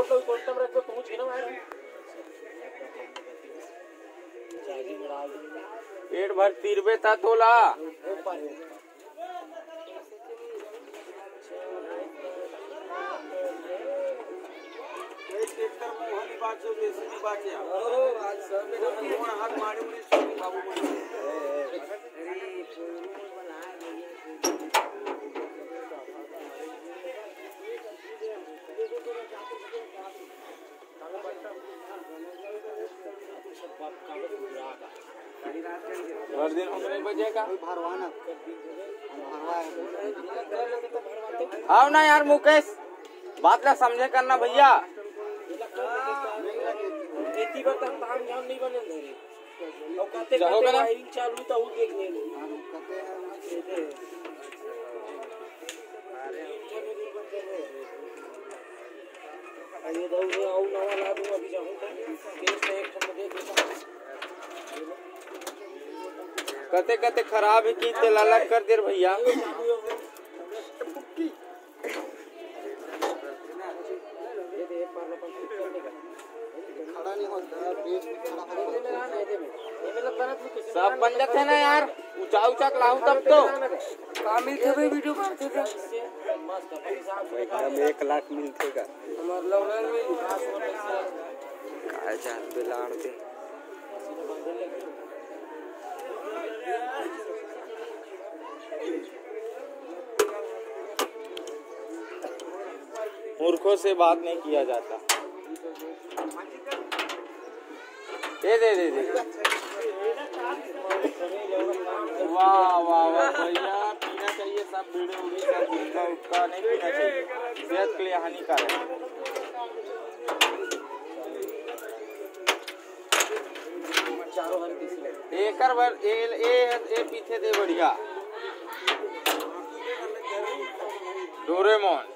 रख के पहुँच ना मारे में पेट भर तीरबे था तोला ऊपर है। ट्रॅक्टर मोहनी बाजू देसनी बाजू भरवाए आओ ना यार मुकेश बात ना समझे करना भैया। खेती पर तक ताम झाम नहीं बने धरे और कहते जाओगे कहते ना? वायरिंग चालू तो वो देख ले ये दो आऊ नवा ला दूँ अभी जाऊँ तो। केस में एक ठंड कते कते खराब है की तेल अलग कर दे भैया। दे दे सब बन जाते ना यार ऊँचा ऊँचा लाऊं तब तो। कामिल थे भाई वीडियो बनाते थे। एकदम एक लाख मिलते का। हमार लौड़न में होने से बात नहीं किया जाता। दे दे दे दे। वाह वाह वाह भैया पीना चाहिए सब बीड़ी उड़ी सब गुटखा उटका नहीं पीना चाहिए। सेहत के लिए हानिकारक। है एकर बर ए ए ए, पीछे दे बढ़िया। डोरेमोन।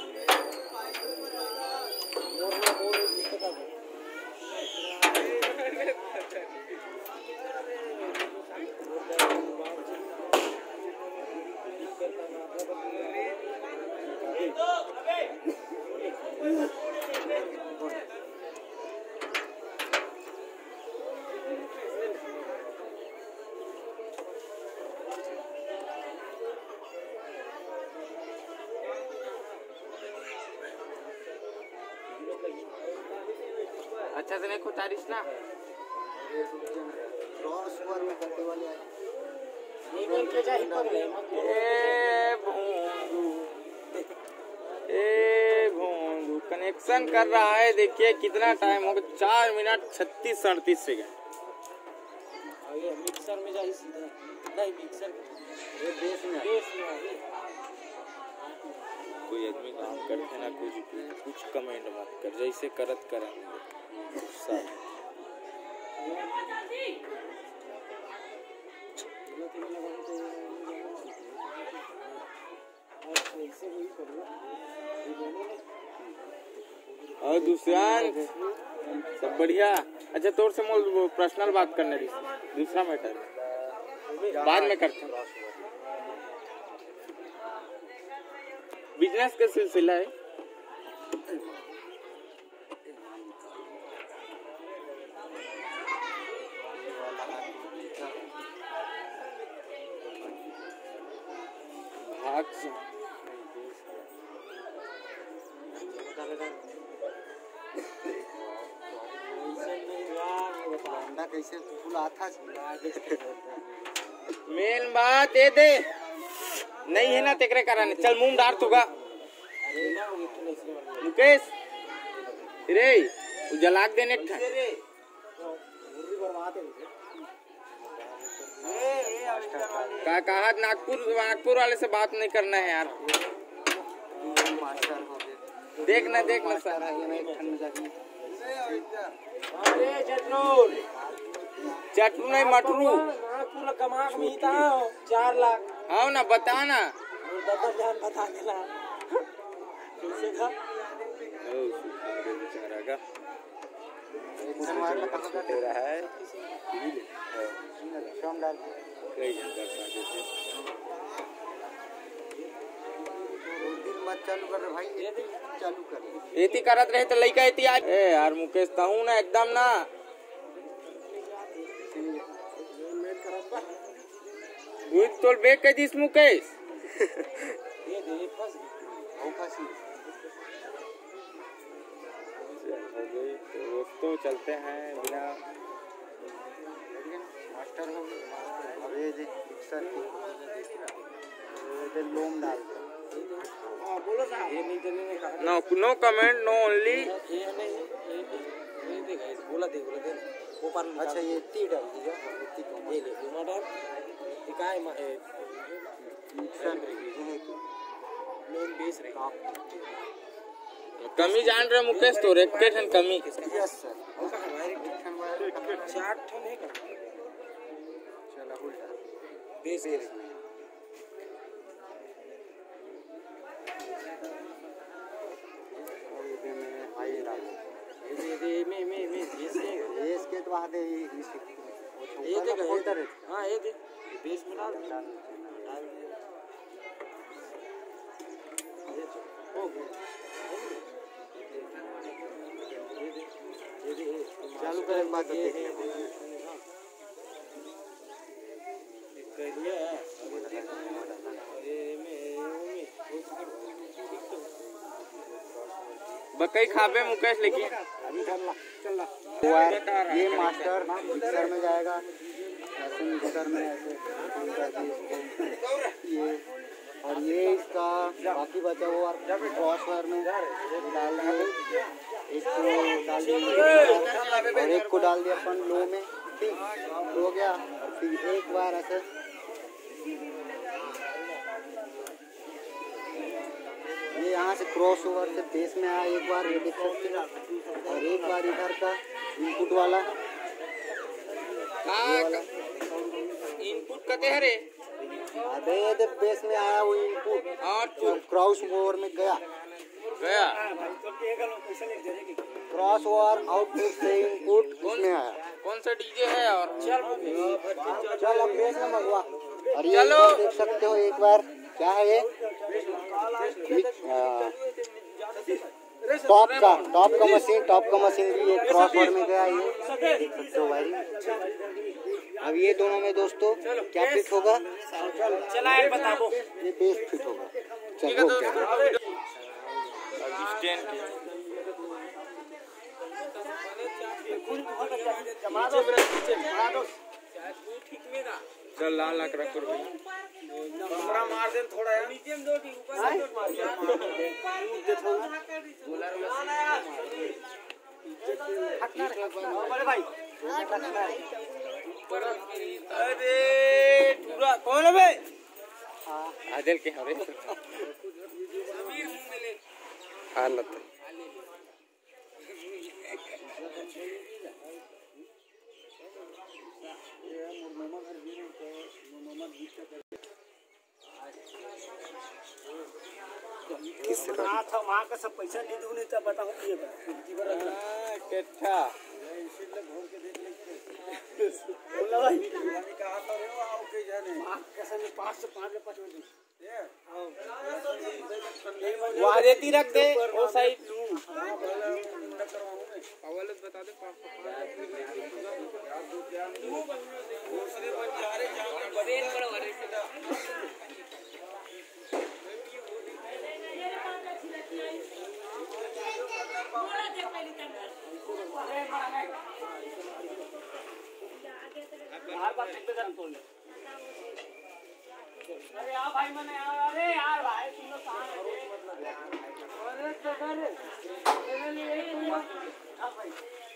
से कुतारिश ना। क्रॉस ओवर में वाले नहीं के जा भोंदू कनेक्शन कर रहा है, देखिए कितना टाइम हो गया, चार मिनट छत्तीस सड़तीस सेकेंड ये मिक्सर में जा सीधा नहीं मिक्सर ये में में कोई आदमी काम करते ना, कुछ कुछ कमेंट मत कर, जैसे करत करेंगे। और दुष्यंत सब बढ़िया। अच्छा तोर से मोल पर्सनल बात करने दी दूसरा मैटर बाद में करते बिज़नेस का सिलसिला है। अंडा कैसे फुला मेन बात ये दे। नहीं है ना तेकरे कराने चल मुँह डार तुगा मुकेश रे जलाक देने का कहा नागपुर नागपुर वाले से बात नहीं करना है यार। मास्टर हो गए देख ना देख ना है ये ठंड में जाके अरे जटरोल चटू नहीं मटरू। नागपुर कमाक में ही था चार लाख आओ ना बता ना दादा जान बता देना कैसे का है चालू कर रहे भाई चालू कर एती करत रहे तो आज ए यार मुकेश तहू ना एकदम ना। दूध तोल बेग के दिस मुकेश हो तो चलते हैं बिना मास्टर हो लोम डाल no no comment no only ये नहीं ये ये दे गाइस बोला दे बोला दे वो पर अच्छा ये इतनी डाल दीजिए तो ये ले टमाटर की लोन बेच रहे कमी जान रहे मुकेश तो रेपुटेशन कमी यस सर और का चार ठन है चला उल्टा बेच रहे और ये दे दे में में में बेच रहे ये तो दे है हाँ ये दे में डाल डाल हो चालू करने के बाद तो ये देखने है को। करिए ये में में बकई खाबे मुकेश लेकिन अभी ये मास्टर मिक्सर में जाएगा। ऐसे मिक्सर में ऐसे ये और ये इसका बाकी बचा हुआ वायर में डाल दिए इसको डाल दिए और एक को डाल दिया अपन लो में। ठीक हो गया। फिर एक बार ऐसे। ये यहाँ से क्रॉस ओवर से बेस में आया एक बार, ये और एक बार इधर का इनपुट वाला। वाला। इनपुट कते हरे अबे ये बेस में आया वो इनपुट और क्रॉस ओवर में गया। गया। क्रॉस ओवर आउटपुट से इनपुट उसमें आया। कौन सा डीजे है और चल चल अब बेस में मंगवा। और ये चलो। देख सकते हो एक बार क्या है ये? हाँ। टॉप का टॉप का मशीन टॉप का मशीन भी ये क्रॉस ओवर में गया ये। देख सकते हो वायरिंग अब ये दोनों में दोस्तों क्या फिट होगा चला एक बता दो ये बेस फिट होगा चलो चल लाल लाख रख कर भाई कमरा मार दे थोड़ा यार नीचे में दो टी ऊपर से दो बड़े भाई अरे पूरा कौन है बे आदिल के हरे हालत वहाँ का सब पैसा नहीं दूँ नहीं तब बताऊँ ये टेट्ठा बोला भाई कहा तो रे वो आओ के जाने वहाँ कसम में पाँच सौ पाँच में पचपन दी देती रख दे, वो साइड। बता दे अरे यार, भाई मैंने यार, अरे यार, भाई तुम लोग कहाँ है अरे तो अरे मेरे लिए एक मिनट हाँ भाई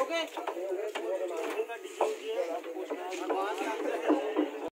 ओके